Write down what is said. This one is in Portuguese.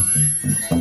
Música